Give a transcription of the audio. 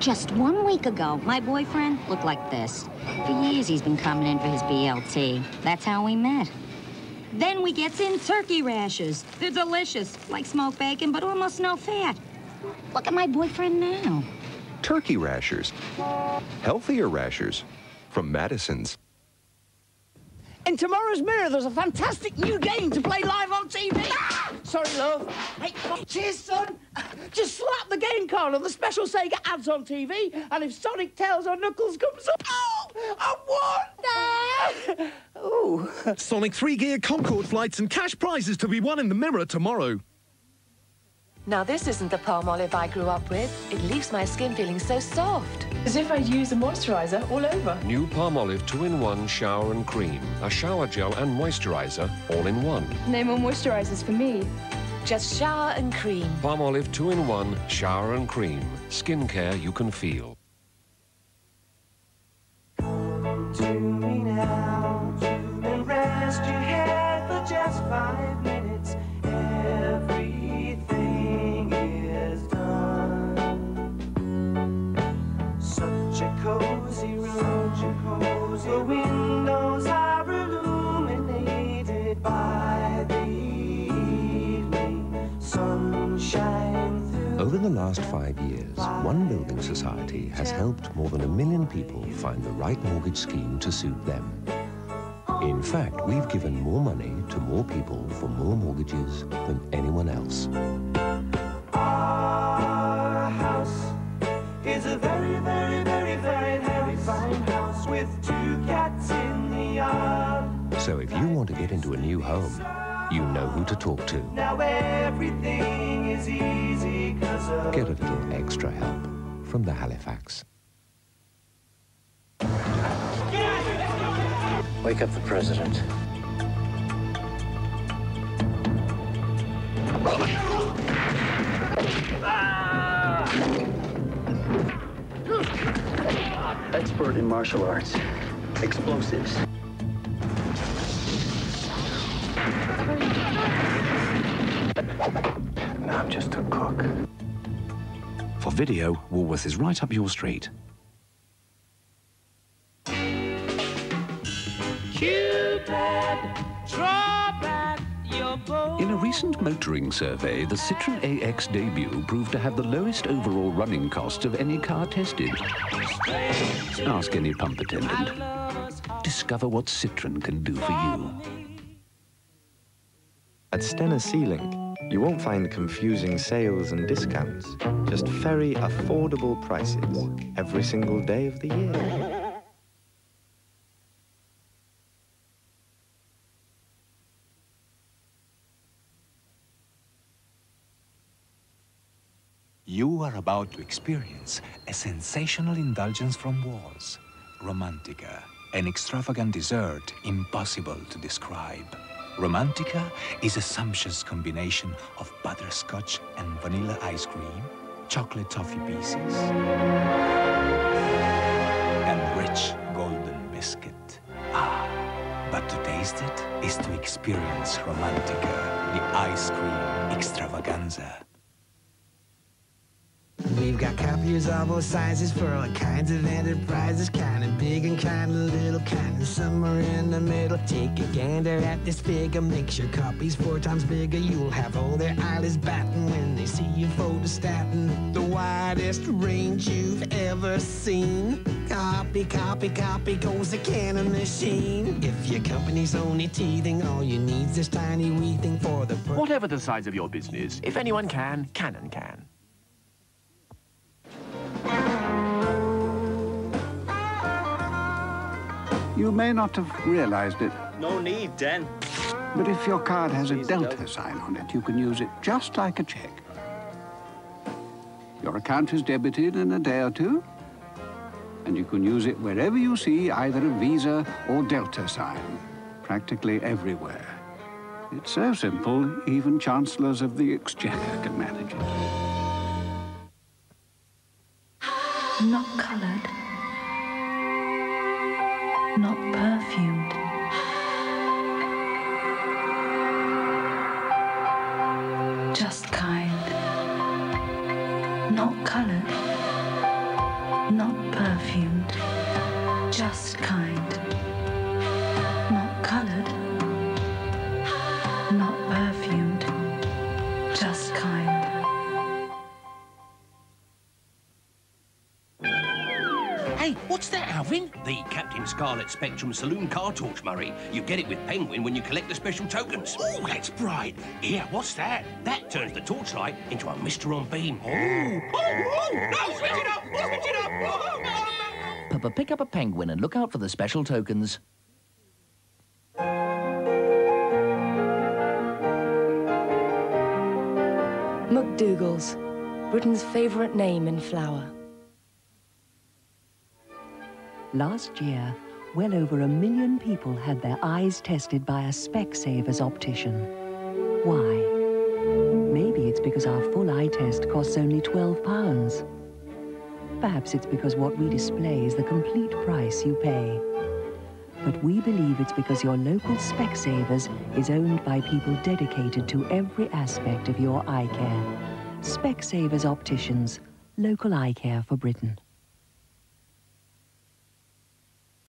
Just one week ago, my boyfriend looked like this. For years, he's been coming in for his BLT. That's how we met. Then we gets in turkey rashers. They're delicious, like smoked bacon, but almost no fat. Look at my boyfriend now. Turkey rashers. Healthier rashers. From Mattessons. In tomorrow's Mirror, there's a fantastic new game to play live on TV. Ah! Sorry, love. Hey, cheers, son. Just slap the game card on the special Sega ads on TV, and if Sonic Tails or Knuckles comes up, oh, I won! oh. Sonic three-gear Concorde flights and cash prizes to be won in the Mirror tomorrow. Now, this isn't the Palmolive I grew up with. It leaves my skin feeling so soft. As if I'd used a moisturiser all over. New Palmolive 2-in-1 Shower and Cream. A shower gel and moisturiser all in one. No more moisturisers for me. Just shower and cream. Palmolive 2-in-1 Shower and Cream. Skincare you can feel. The windows are illuminated by the evening sunshine. Over the last five years, One Building Society has helped more than a million people find the right mortgage scheme to suit them. In fact, we've given more money to more people for more mortgages than anyone else. Want to get into a new home, you know who to talk to. Now everything is easy Get a little extra help from the Halifax. Wake up the president. Expert in martial arts. Explosives. And I'm just a cook. For video, Woolworth is right up your street. In a recent motoring survey, the Citroën AX debut proved to have the lowest overall running costs of any car tested. Ask any pump attendant. Discover what Citroën can do for you. At Stena Sealink, you won't find confusing sales and discounts, just very affordable prices every single day of the year. You are about to experience a sensational indulgence from Wall's, Romantica, an extravagant dessert impossible to describe. Romantica is a sumptuous combination of butterscotch and vanilla ice cream, chocolate toffee pieces, and rich golden biscuit. Ah, but to taste it is to experience Romantica, the ice cream extravaganza. Got copiers of all sizes for all kinds of enterprises, kind of big and kind of little, kind of somewhere in the middle. Take a gander at this figure, makes your copies four times bigger. You'll have all their eyelids batting when they see you photostating. The widest range you've ever seen. Copy, copy, copy goes the Canon machine. If your company's only teething, all you need's this tiny wee thing for the. Whatever the size of your business, if anyone can, Canon can. You may not have realized it, No need, Den. but if your card has a Delta sign on it, you can use it just like a check. Your account is debited in a day or two, and you can use it wherever you see either a Visa or Delta sign, practically everywhere. It's so simple, even chancellors of the exchequer can manage it. Not colored. Not perfumed. Just kind. Not colored. Not perfumed, just kind. What's? The Captain Scarlet Spectrum Saloon car torch, Murray. You get it with Penguin when you collect the special tokens. Oh, that's bright. Here, what's that? That turns the torchlight into a Mysteron beam. Oh, oh, oh! No, switch it up! Switch it up! Oh, oh no, no. Papa, pick up a penguin and look out for the special tokens. McDougalls, Britain's favourite name in flour. Last year, well over a million people had their eyes tested by a Specsavers optician. Why? Maybe it's because our full eye test costs only £12. Perhaps it's because what we display is the complete price you pay. But we believe it's because your local Specsavers is owned by people dedicated to every aspect of your eye care. Specsavers Opticians, local eye care for Britain.